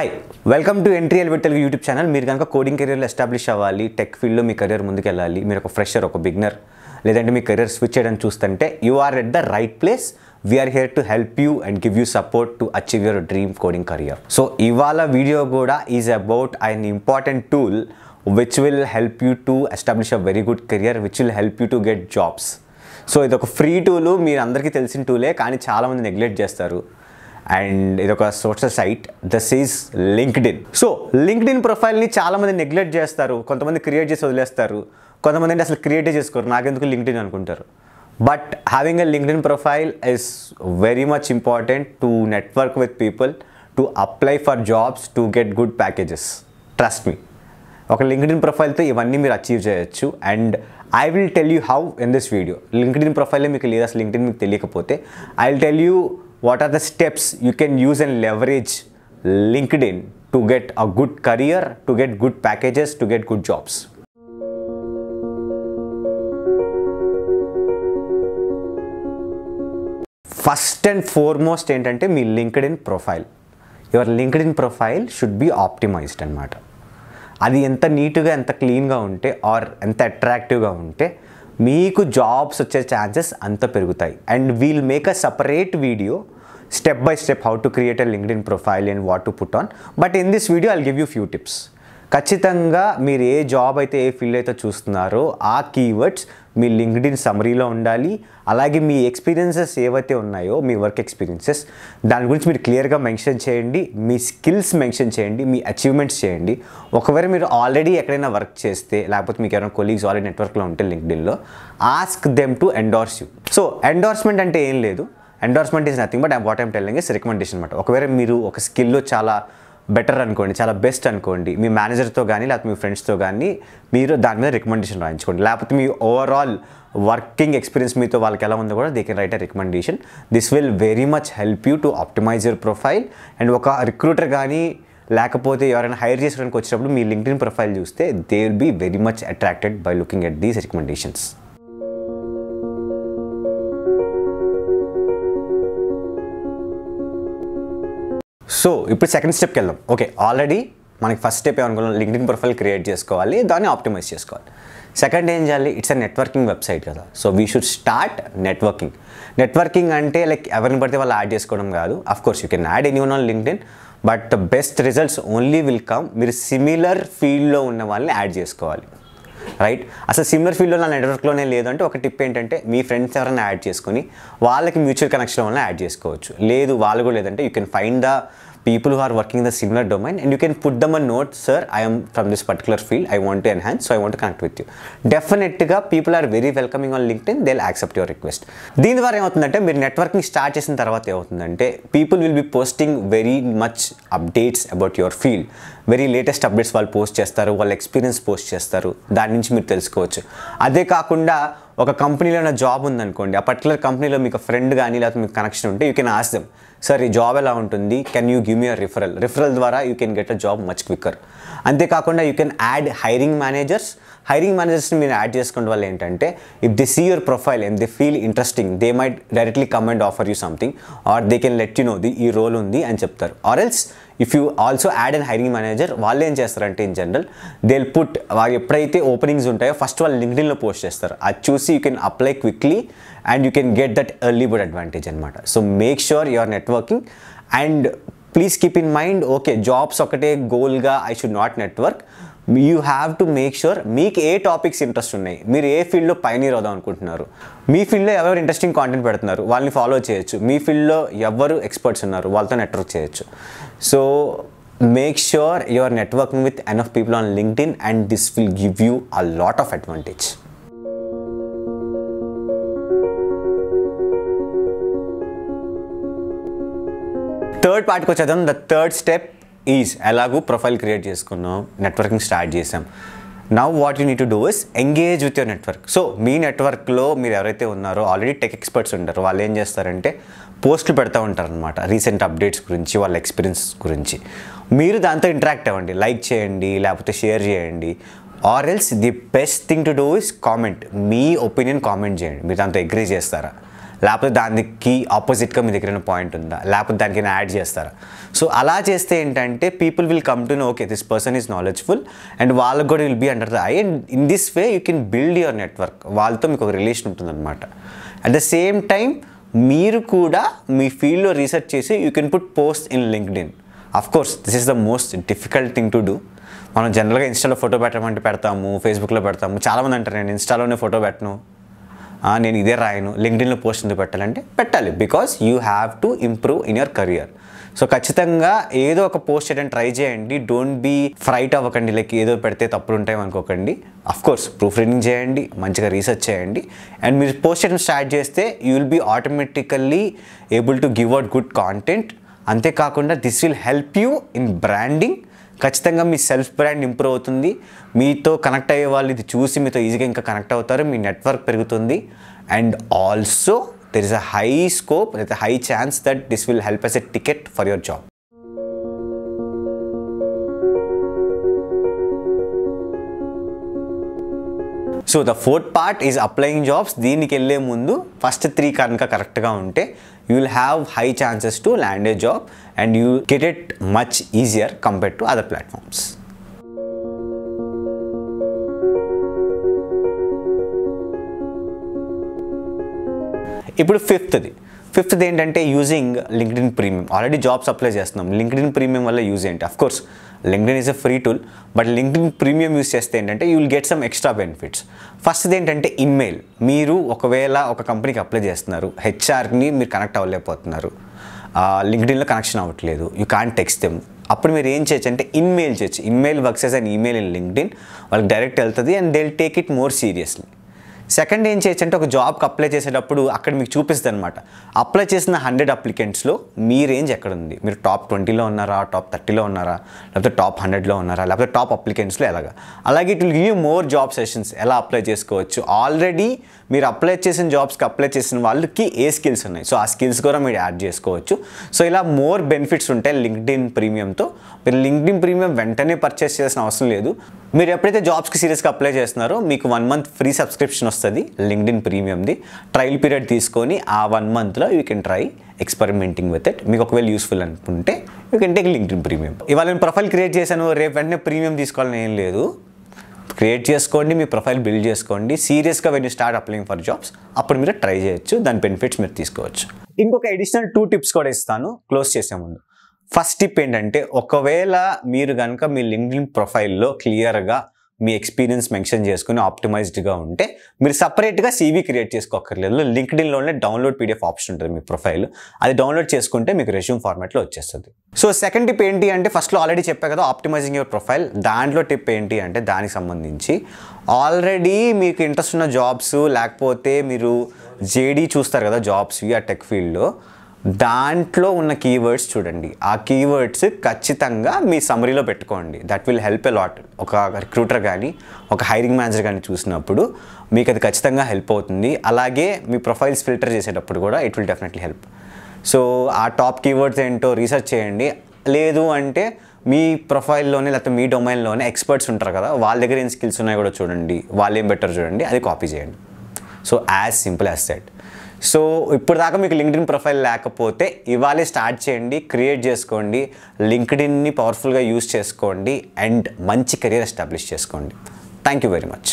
Hi welcome to entry elevate Telugu YouTube channel మీరు కనుక coding కెరీర్లో ఎస్టాబ్లిష్ అవ్వాలి టెక్ ఫీల్డ్లో మీ కెరీర్ ముందుకు వెళ్ళాలి మీరు ఒక ఫ్రెషర్ ఒక బిగ్నర్ లేదంటే మీ కెరీర్ స్విచ్ చేయడం చూస్తుంటే you are at the right place we are here to help you and give you support to achieve your dream coding career so ఇవాళ వీడియో కూడా is about an important tool which will help you to establish a very good career which will help you to get jobs so ఇది ఒక free tool మీరు అందరికీ తెలిసిన టూలే కానీ చాలామంది neglect చేస్తారు. అండ్ ఇది ఒక social site this is LinkedIn so LinkedIn ప్రొఫైల్ని చాలామంది నెగ్లెక్ట్ చేస్తారు కొంతమంది క్రియేట్ చేసి వదిలేస్తారు కొంతమంది అంటే అసలు క్రియేటే చేసుకోరు నాకెందుకు లింక్డ్ ఇన్ అనుకుంటారు. But having a LinkedIn profile is very much important to network with people to apply for jobs to get good packages. Trust me. ఒక లింక్డ్ ఇన్ ప్రొఫైల్తో ఇవన్నీ మీరు అచీవ్ చేయొచ్చు. And I will tell you how in this video. LinkedIn ప్రొఫైలే మీకు లేదు అసలు LinkedIn మీకు తెలియకపోతే. I will tell you what are the steps you can use and leverage LinkedIn to get a good career to get good packages to get good jobs first and foremost ఏంటంటే మీ LinkedIn profile your LinkedIn profile should be optimized అనమాట అది ఎంత నీట్గా ఎంత క్లీన్గా ఉంటే are ఎంత అట్రాక్టివ్గా ఉంటే మీకు జాబ్స్ వచ్చే ఛాన్సెస్ అంత పెరుగుతాయి. And we'll make a separate video step by step how to create a LinkedIn and what what to put on but this video, video give give you tips. ఖచ్చితంగా మీరు ఏ job అయితే ఏ field అయితే చూస్తున్నారో ఆ keywords మీ LinkedIn సమరీలో ఉండాలి. అలాగే మీ ఎక్స్పీరియన్సెస్ ఏవైతే ఉన్నాయో మీ వర్క్ ఎక్స్పీరియన్సెస్ దాని గురించి మీరు క్లియర్గా మెన్షన్ చేయండి. మీ స్కిల్స్ మెన్షన్ చేయండి. మీ అచీవ్మెంట్స్ చేయండి. ఒకవేళ మీరు ఆల్రెడీ ఎక్కడైనా వర్క్ చేస్తే లేకపోతే మీకు ఎవరైనా కొలీగ్స్ ఆల్రెడీ నెట్వర్క్లో ఉంటే లింక్డ్ఇన్లో ask them to endorse you so endorsement అంటే ఏం లేదు. Endorsement is nothing but what I'm telling is recommendation అనమాట ఒకవేళ మీరు ఒక స్కిల్లో చాలా బెటర్ అనుకోండి చాలా బెస్ట్ అనుకోండి మీ మేనేజర్తో కానీ లేకపోతే మీ ఫ్రెండ్స్తో కానీ మీరు దాని మీద రికమెండేషన్ రాయించుకోండి. లేకపోతే మీ ఓవరాల్ వర్కింగ్ ఎక్స్పీరియన్స్ మీతో వాళ్ళకి ఎలా ఉందో కూడా they can write a recommendation this will very much help you to optimize your profile and ఒక రిక్రూటర్ కానీ లేకపోతే ఎవరైనా హైర్ చేసుకోవడానికి వచ్చినప్పుడు మీ లింక్డ్ ఇన్ ప్రొఫైల్ చూస్తే they will be very much attracted by looking at these recommendations so ఇప్పుడు second స్టెప్కి వెళ్దాం. ఓకే ఆల్రెడీ మనకి ఫస్ట్ స్టెప్ ఏమనుకున్నాం? లింక్డ్ఇన్ ప్రొఫైల్ క్రియేట్ చేసుకోవాలి దాన్ని ఆప్టిమైజ్ చేసుకోవాలి. సెకండ్ ఏం చేయాలి? ఇట్స్ అ నెట్వర్కింగ్ వెబ్సైట్ కదా. So we should start networking networking అంటే లైక్ ఎవరిని పడితే వాళ్ళు యాడ్ చేసుకోవడం కాదు. Of course you can add anyone on LinkedIn but the best results only will come మీరు సిమిలర్ ఫీల్డ్లో ఉన్న వాళ్ళని యాడ్ చేసుకోవాలి. రైట్ అసలు సిమిలర్ ఫీల్డ్లో నా నెట్వర్క్లోనే లేదంటే ఒక టిప్ ఏంటంటే మీ ఫ్రెండ్స్ ఎవరైనా యాడ్ చేసుకొని వాళ్ళకి మ్యూచువల్ కనెక్షన్ వల్ల యాడ్ చేసుకోవచ్చు. లేదు వాళ్ళు కూడా లేదంటే you can find the people who are working the similar domain and you can put them a note sir I'm from this particular field I want to enhance so I want connect with you డెఫినెట్గా people are very welcoming on LinkedIn they'll accept your request దీని ద్వారా ఏమవుతుందంటే మీరు networking start చేసిన తర్వాత ఏమవుతుందంటే people will be posting very much updates about your field very latest updates వాళ్ళు post చేస్తారు వాళ్ళ ఎక్స్పీరియన్స్ పోస్ట్ చేస్తారు. దాని నుంచి మీరు తెలుసుకోవచ్చు. అదే కాకుండా ఒక కంపెనీలో నా జాబ్ ఉందనుకోండి ఆ పర్టికులర్ కంపెనీలో మీకు ఫ్రెండ్ కానీ లేకపోతే మీకు కనెక్షన్ ఉంటే you can ask them sir ఈ జాబ్ ఎలా ఉంటుంది? Can you give me a referral referral ద్వారా you can get a job much quicker అంతేకాకుండా you can add hiring managers hiring మేనేజర్స్ని మీరు యాడ్ చేసుకోవడం వల్ల ఏంటంటే if they see your profile and they feel interesting they might directly come and offer you something or they can let you know the ఈ role ఉంది అని చెప్తారు. Or else if you also add and hiring manager వాళ్ళు ఏం చేస్తారంటే in general they'll put వారు ఎప్పుడైతే openings ఉంటాయో ఫస్ట్ వాళ్ళు లింక్డ్ఇన్లో పోస్ట్ చేస్తారు. అది చూసి you can apply quickly and you can get that early bird advantage అనమాట so make sure your networking and please keep in mind okay jobs ఒకటే గోల్గా I should not network you have to make sure మీకు ఏ topics interest ఉన్నాయి. మీరు ఏ ఫీల్డ్లో pioneer అవుదాం అనుకుంటున్నారు. మీ ఫీల్డ్లో ఎవరు ఇంట్రెస్టింగ్ కాంటెంట్ పెడుతున్నారు? వాళ్ళని ఫాలో చేయొచ్చు. మీ ఫీల్డ్లో ఎవరు ఎక్స్పర్ట్స్ ఉన్నారు? వాళ్ళతో నెట్వర్క్ చేయొచ్చు. So make sure your networking with enough people on LinkedIn and this will give you a lot of advantage third పార్ట్కి వచ్చేద్దాం. ద థర్డ్ స్టెప్ ఈజ్ ఎలాగూ ప్రొఫైల్ క్రియేట్ చేసుకున్నాం నెట్వర్కింగ్ స్టార్ట్ చేసాం now what you need to do is engage with your network so మీ నెట్వర్క్లో మీరు ఎవరైతే ఉన్నారో already tech experts ఉంటారు. వాళ్ళు ఏం చేస్తారంటే పోస్టులు పెడతా ఉంటారనమాట రీసెంట్ అప్డేట్స్ గురించి వాళ్ళ ఎక్స్పీరియన్స్ గురించి. మీరు దాంతో ఇంటరాక్ట్ అవ్వండి. లైక్ చేయండి లేకపోతే షేర్ చేయండి. Or else the best thing to do is comment me opinion comment చేయండి. మీరు దాంతో అగ్రీ చేస్తారా? లేకపోతే దానికి ఆపోజిట్గా మీ దగ్గర పాయింట్ ఉందా? లేకపోతే దానికి యాడ్ చేస్తారా? సో అలా చేస్తే ఏంటంటే people will come to know okay this person is knowledgeful and వాళ్ళకి కూడా will be under the eye and in this way you can build your network వాళ్ళతో మీకు ఒక రిలేషన్ ఉంటుందన్నమాట. అట్ ద సేమ్ టైం మీరు కూడా మీ ఫీల్డ్లో రీసెర్చ్ చేసి you can put post in LinkedIn course this is the most difficult thing to do మనం జనరల్గా ఇన్స్టాలో ఫోటో పెట్టమంటే పెడతాము ఫేస్బుక్లో పెడతాము చాలామంది అంటారు నేను ఇన్స్టాలోనే ఫోటో పెట్టను. నేను ఇదే రాయను లింక్డ్ఇన్లో పోస్ట్ ఎందుకు పెట్టాలంటే పెట్టాలి. Because you have to improve in your career so ఖచ్చితంగా ఏదో ఒక పోస్ట్ చేయడానికి ట్రై చేయండి. డోంట్ బీ ఫ్రైట్ అవ్వకండి. లైక్ ఏదో పెడితే తప్పులు ఉంటాయి అనుకోకండి. కోర్స్ ప్రూఫ్ రీడింగ్ చేయండి. మంచిగా రీసెర్చ్ చేయండి. అండ్ మీరు పోస్ట్ చేయడం స్టార్ట్ చేస్తే you will be automatically able to give out good content అంతేకాకుండా this will help you in branding ఖచ్చితంగా మీ సెల్ఫ్ బ్రాండ్ ఇంప్రూవ్ అవుతుంది. మీతో కనెక్ట్ అయ్యే వాళ్ళు ఇది చూసి మీతో ఈజీగా ఇంకా కనెక్ట్ అవుతారు. మీ నెట్వర్క్ పెరుగుతుంది. And also there is a high scope లేదా high chance that this will help as a ticket for your job so the fourth part is applying jobs. దీనికి వెళ్ళే ముందు ఫస్ట్ త్రీ కనుక కరెక్ట్గా ఉంటే you will have high chances to land a job and you get it much easier compare to other platforms ఇప్పుడు ఫిఫ్త్ది ఫిఫ్త్ది ఏంటంటే using LinkedIn premium already jobs apply చేస్తున్నాం. లింక్డ్ ఇన్ ప్రీమియం వల్ల యూజ్ ఏంటి? Of course LinkedIn is a free tool but LinkedIn premium use చేస్తే ఏంటంటే you will get some extra benefits ఫస్ట్ది ఏంటంటే ఇమెయిల్ మీరు ఒకవేళ ఒక కంపెనీకి అప్లై చేస్తున్నారు హెచ్ఆర్ని మీరు కనెక్ట్ అవ్వలేకపోతున్నారు. లింక్డ్ఇన్లో కనెక్షన్ అవ్వట్లేదు. యూ కాంట్ టెక్స్ట్ దెమ్ అప్పుడు మీరు ఏం చేయొచ్చు అంటే ఇన్మెయిల్ చేయొచ్చు. InMail works as and email in LinkedIn వాళ్ళకి డైరెక్ట్ వెళ్తుంది and they take it more seriously second ఏం చేయొచ్చు అంటే ఒక జాబ్కి అప్లై చేసేటప్పుడు అక్కడ మీకు చూపిస్తుంది అనమాట అప్లై చేసిన హండ్రెడ్ అప్లికెంట్స్లో మీ రేంజ్ ఎక్కడ ఉంది మీరు టాప్ ట్వంటీలో ఉన్నారా? టాప్ థర్టీలో ఉన్నారా? లేకపోతే టాప్ హండ్రెడ్లో ఉన్నారా? లేకపోతే టాప్ అప్లికెంట్స్లో ఎలాగా? అలాగే it will give more job sessions. ఎలా అప్లై చేసుకోవచ్చు? ఆల్రెడీ మీరు అప్లై చేసిన జాబ్స్కి అప్లై చేసిన వాళ్ళకి ఏ స్కిల్స్ ఉన్నాయి? సో ఆ స్కిల్స్ కూడా మీరు యాడ్ చేసుకోవచ్చు. సో ఇలా మోర్ బెనిఫిట్స్ ఉంటాయి లింక్డ్ఇన్ ప్రీమియంతో. మీరు లింక్డ్ఇన్ ప్రీమియం వెంటనే పర్చేస్ చేసిన అవసరం లేదు. మీరు ఎప్పుడైతే జాబ్స్కి సీరియస్గా అప్లై చేస్తున్నారో మీకు వన్ మంత్ ఫ్రీ సబ్స్క్రిప్షన్ వస్తుంది. లింక్డ్ఇన్ ప్రీమియంది ట్రయల్ పీరియడ్ తీసుకొని ఆ వన్ మంత్లో you can try experimenting with it మీకు ఒకవేళ యూస్ఫుల్ అనుకుంటే you can take LinkedIn premium ఇవాళ నేను ప్రొఫైల్ క్రియేట్ చేశాను. రేపు వెంటనే ప్రీమియం తీసుకోవాలని ఏం లేదు. క్రియేట్ చేసుకోండి మీ ప్రొఫైల్ బిల్డ్ చేసుకోండి. సీరియస్గా when you start applying for jobs అప్పుడు మీరు ట్రై చేయొచ్చు. దాని బెనిఫిట్స్ మీరు తీసుకోవచ్చు. ఇంకొక అడిషనల్ టూ టిప్స్ కూడా ఇస్తాను. క్లోజ్ చేసే ముందు. ఫస్ట్ టిప్ ఏంటంటే ఒకవేళ మీరు కనుక మీ లింక్డ్ఇన్ ప్రొఫైల్లో క్లియర్గా మీ ఎక్స్పీరియన్స్ మెన్షన్ చేసుకుని ఆప్టిమైజ్డ్గా ఉంటే మీరు సపరేట్గా సీవీ క్రియేట్ చేసుకోకర్లేదు లింక్డ్ఇన్లోనే డౌన్లోడ్ పీడిఎఫ్ ఆప్షన్ ఉంటుంది మీ ప్రొఫైల్ అది డౌన్లోడ్ చేసుకుంటే మీకు రెజ్యూమ్ ఫార్మాట్లో వచ్చేస్తుంది. సో సెకండ్ టిప్ ఏంటి అంటే ఫస్ట్లో ఆల్రెడీ చెప్పా కదా ఆప్టిమైజింగ్ యువర్ ప్రొఫైల్ దాంట్లో టిప్ ఏంటి అంటే దానికి సంబంధించి ఆల్రెడీ మీకు ఇంట్రెస్ట్ ఉన్న జాబ్స్ లేకపోతే మీరు జేడీ చూస్తారు కదా జాబ్స్ ఆ టెక్ ఫీల్డ్లో దాంట్లో ఉన్న కీవర్డ్స్ చూడండి. ఆ కీవర్డ్స్ ఖచ్చితంగా మీ సమరీలో పెట్టుకోండి. That will help a lot ఒక రిక్రూటర్ కానీ ఒక హైరింగ్ మేనేజర్ కానీ చూసినప్పుడు మీకు అది ఖచ్చితంగా హెల్ప్ అవుతుంది. అలాగే మీ ప్రొఫైల్స్ ఫిల్టర్ చేసేటప్పుడు కూడా it will definitely help so ఆ టాప్ కీవర్డ్స్ ఏంటో రీసెర్చ్ చేయండి. లేదు అంటే మీ ప్రొఫైల్లోనే లేకపోతే మీ డొమైన్లోనే ఎక్స్పర్ట్స్ ఉంటారు కదా వాళ్ళ దగ్గర ఏం స్కిల్స్ ఉన్నాయో కూడా చూడండి. వాళ్ళు ఏం బెటర్ చూడండి అది కాపీ చేయండి. So as simple as set so ఇప్పుడు దాకా మీకు లింక్డ్ఇన్ ప్రొఫైల్ లేకపోతే ఇవాళే స్టార్ట్ చేయండి క్రియేట్ చేసుకోండి లింక్డ్ఇన్ని పవర్ఫుల్గా యూస్ చేసుకోండి అండ్ మంచి కెరీర్ ఎస్టాబ్లిష్ చేసుకోండి. Thank you very much